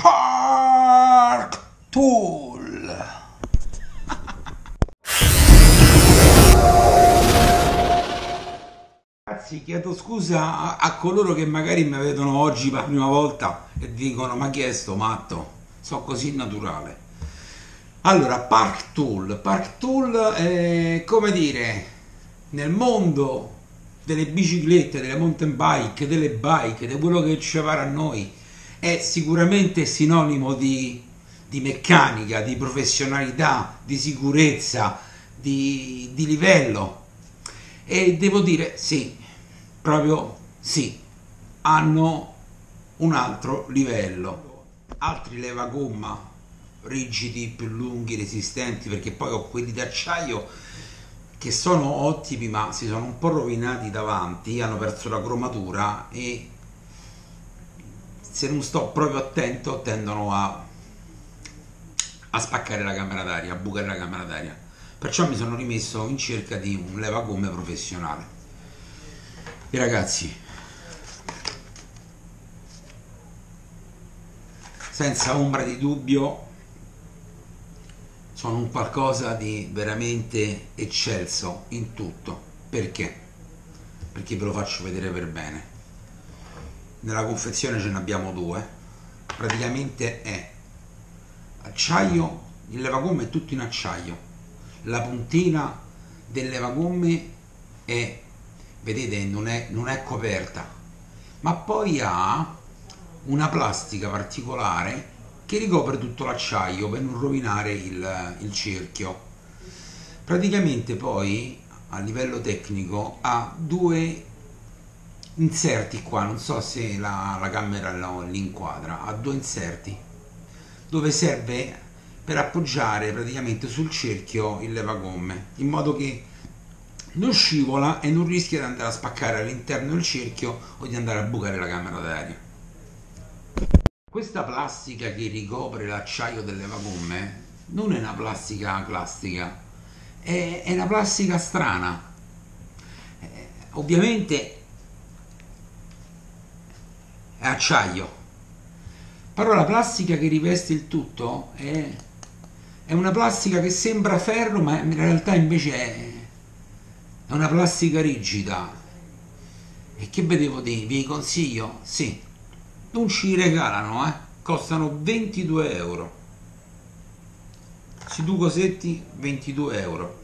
Park Tool. Ragazzi, chiedo scusa a, a coloro che magari mi vedono oggi per la prima volta e dicono ma chi è sto matto? So così naturale. Allora, Park Tool. Park Tool è come dire, nel mondo delle biciclette, delle mountain bike, delle bike, di quello che ci pare a noi, è sicuramente sinonimo di, di meccanica, di professionalità, di sicurezza, di, di livello. E devo dire sì, proprio sì, hanno un altro livello. Altri levagomma rigidi, più lunghi, resistenti, perché poi ho quelli d'acciaio che sono ottimi ma si sono un po' rovinati davanti, hanno perso la cromatura e se non sto proprio attento tendono a, a spaccare la camera d'aria, a bucare la camera d'aria. Perciò mi sono rimesso in cerca di un levagomme professionale. E ragazzi, senza ombra di dubbio, sono un qualcosa di veramente eccelso in tutto. Perché? Perché ve lo faccio vedere per bene. Nella confezione ce ne abbiamo due. Praticamente è acciaio, il levagomme è tutto in acciaio. La puntina del levagomme è, vedete, non è, non è coperta, ma poi ha una plastica particolare che ricopre tutto l'acciaio per non rovinare il, il cerchio. Praticamente poi a livello tecnico ha due inserti qua, non so se la, la camera li inquadra, ha due inserti dove serve per appoggiare praticamente sul cerchio il levagomme in modo che non scivola e non rischia di andare a spaccare all'interno del cerchio o di andare a bucare la camera d'aria. Questa plastica che ricopre l'acciaio delle vagomme non è una plastica plastica, è, è una plastica strana. Eh, ovviamente è acciaio, la plastica che riveste il tutto è, è una plastica che sembra ferro, ma in realtà invece è, è una plastica rigida. E che vedevo di vi consiglio? Sì, non ci regalano, eh? costano 22 euro. Questi due cosetti 22 euro.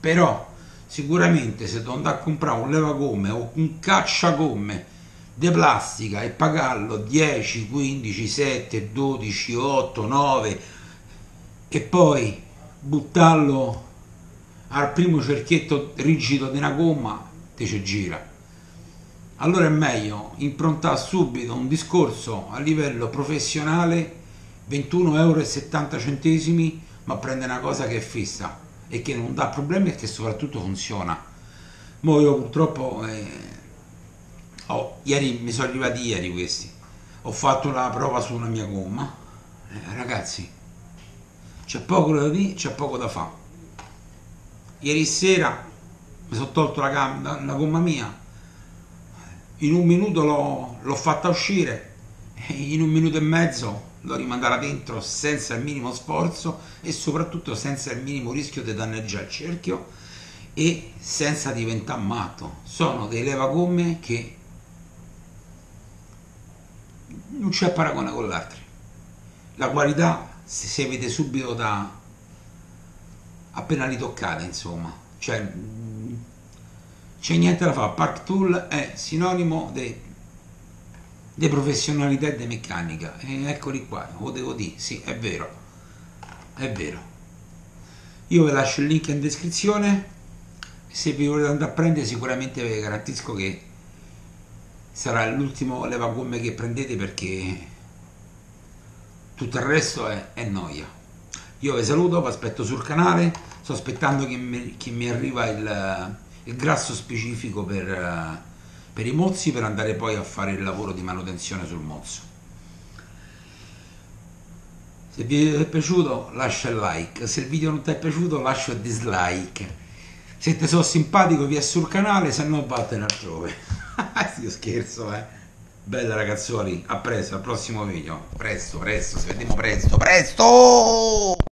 Però sicuramente se devo andare a comprare un levagomme o un cacciagomme di plastica e pagarlo 10, 15, 7, 12, 8, 9 e poi buttarlo al primo cerchietto rigido di una gomma, te ci gira. Allora è meglio improntare subito un discorso a livello professionale 21,70 euro ma prende una cosa che è fissa e che non dà problemi e che soprattutto funziona. Mo io purtroppo eh, ieri mi sono arrivati ieri questi. Ho fatto la prova su una mia gomma. Eh, ragazzi c'è poco da dire c'è poco da fare. Ieri sera mi sono tolto la, la gomma mia. In un minuto l'ho, fatta uscire. E in un minuto e mezzo l'ho rimandata dentro senza il minimo sforzo e soprattutto senza il minimo rischio di danneggiare il cerchio e senza diventare matto. Sono dei levagomme che non c'è paragone con l'altro. La qualità si vede subito da appena li toccate, insomma. Cioè, c'è niente da fare, Park Tool è sinonimo di de professionalità e di meccanica e eccoli qua, lo devo dire, sì, è vero, è vero. Io vi lascio il link in descrizione, se vi volete andare a prendere sicuramente vi garantisco che sarà l'ultimo levagomme che prendete perché tutto il resto è, è noia. Io vi saluto, vi aspetto sul canale, sto aspettando che mi, che mi arriva il il grasso specifico per, per i mozzi per andare poi a fare il lavoro di manutenzione sul mozzo. Se il video ti è piaciuto lascia il like, se il video non ti è piaciuto lascia il dislike. Se ti sono simpatico vi è sul canale, se no vattene altrove. Io scherzo, eh. Bella ragazzoli, a presto, al prossimo video. Presto, presto, ci vediamo presto, presto!